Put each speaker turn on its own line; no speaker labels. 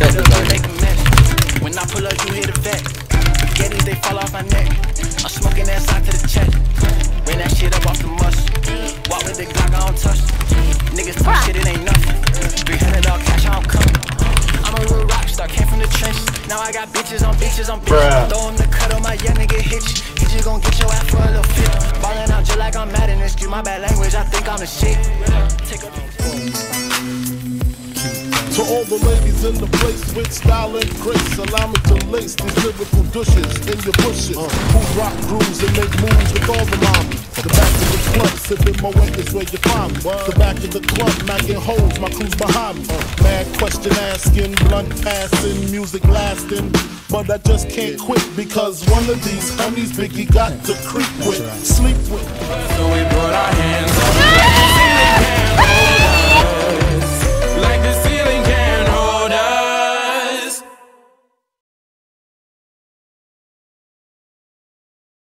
That's the back. When I pull up, you hear the vet. Forgetting they fall off my neck. I'm smoking that side to the chest. Ran that shit up off the must. Walk with the Glock, I don't touch. Niggas talk shit, it ain't nothing. 300 all cash, I don't come. I'm a real rock star, came from the trench. Now I got bitches on bitches on bitches. Throw him the cut on my young nigga hitch. Hit you gon' get your ass for a little fit. Ballin' out just like I'm mad in this. My bad language, I think I'm the shit.
To all the ladies in the place with style and grace, allow me to lace these lyrical douches in your bushes. Who rock grooves and make moves with all the mommies. The back of the club, sipping my weight is where you find me. The back of the club, knocking holes, my crew's behind me. Mad question asking, blunt passing, music lasting. But I just can't quit because one of these homies Biggie got to creep with, sleep